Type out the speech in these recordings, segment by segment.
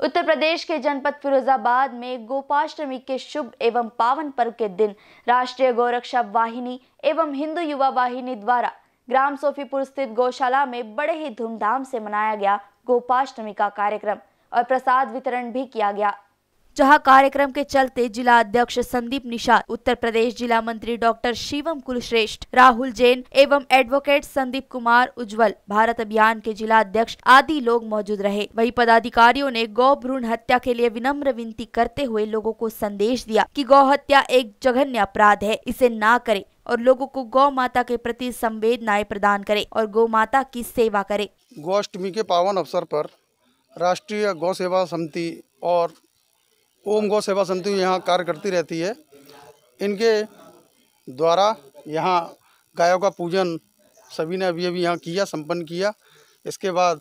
उत्तर प्रदेश के जनपद फिरोजाबाद में गोपाष्टमी के शुभ एवं पावन पर्व के दिन राष्ट्रीय गोरक्षा वाहिनी एवं हिंदू युवा वाहिनी द्वारा ग्राम सोफीपुर स्थित गौशाला में बड़े ही धूमधाम से मनाया गया गोपाष्टमी का कार्यक्रम और प्रसाद वितरण भी किया गया। जहाँ कार्यक्रम के चलते जिला अध्यक्ष संदीप निषाद उत्तर प्रदेश जिला मंत्री डॉक्टर शिवम कुलश्रेष्ठ, राहुल जैन एवं एडवोकेट संदीप कुमार उज्जवल, भारत अभियान के जिला अध्यक्ष आदि लोग मौजूद रहे। वही पदाधिकारियों ने गौ भ्रूण हत्या के लिए विनम्र विनती करते हुए लोगों को संदेश दिया कि गौ हत्या एक जघन्य अपराध है, इसे ना करे और लोगों को गौ माता के प्रति संवेदनाएँ प्रदान करे और गौ माता की सेवा करे। गौष्टमी के पावन अवसर पर राष्ट्रीय गौ सेवा समिति और ओम गौ सेवा समिति यहाँ कार्य करती रहती है। इनके द्वारा यहाँ गायों का पूजन सभी ने अभी अभी यहाँ किया, संपन्न किया। इसके बाद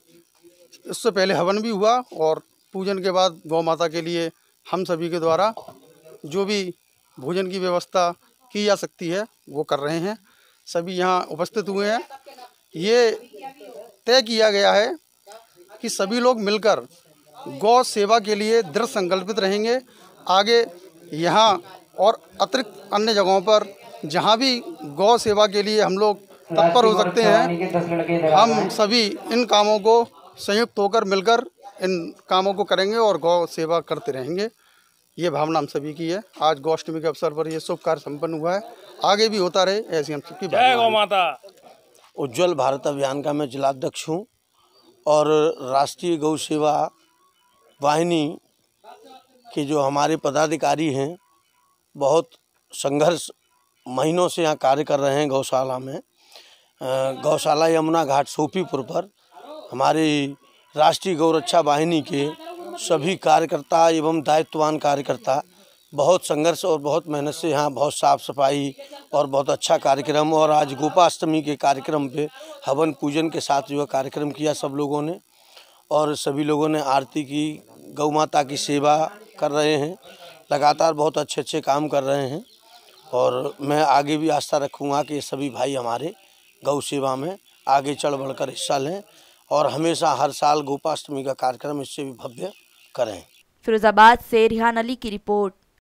इससे पहले हवन भी हुआ और पूजन के बाद गौ माता के लिए हम सभी के द्वारा जो भी भोजन की व्यवस्था की जा सकती है, वो कर रहे हैं। सभी यहाँ उपस्थित हुए हैं। ये तय किया गया है कि सभी लोग मिलकर गौ सेवा के लिए दृढ़ संकल्पित रहेंगे। आगे यहाँ और अतिरिक्त अन्य जगहों पर जहाँ भी गौ सेवा के लिए हम लोग तत्पर हो सकते हैं हम सभी इन कामों को संयुक्त होकर मिलकर इन कामों को करेंगे और गौ सेवा करते रहेंगे। ये भावना हम सभी की है। आज गौष्टमी के अवसर पर यह शुभ कार्य सम्पन्न हुआ है। आगे भी होता रहे ऐसी हम सबकी जय गौ माता। उज्जवल भारत अभियान का मैं जिलाध्यक्ष हूँ और राष्ट्रीय गौ सेवा वाहिनी के जो हमारे पदाधिकारी हैं, बहुत संघर्ष महीनों से यहाँ कार्य कर रहे हैं गौशाला में। गौशाला यमुना घाट सोफीपुर पर हमारी राष्ट्रीय गौरक्षा वाहिनी के सभी कार्यकर्ता एवं दायित्ववान कार्यकर्ता बहुत संघर्ष और बहुत मेहनत से यहाँ बहुत साफ़ सफ़ाई और बहुत अच्छा कार्यक्रम और आज गोपाष्टमी के कार्यक्रम पे हवन पूजन के साथ जो कार्यक्रम किया सब लोगों ने और सभी लोगों ने आरती की गौ माता की सेवा कर रहे हैं। लगातार बहुत अच्छे अच्छे काम कर रहे हैं और मैं आगे भी आस्था रखूँगा कि सभी भाई हमारे गौ सेवा में आगे चढ़ बढ़ कर हिस्सा लें और हमेशा हर साल गोपाष्टमी का कार्यक्रम इससे भी भव्य करें। फिरोजाबाद से रिहान अली की रिपोर्ट।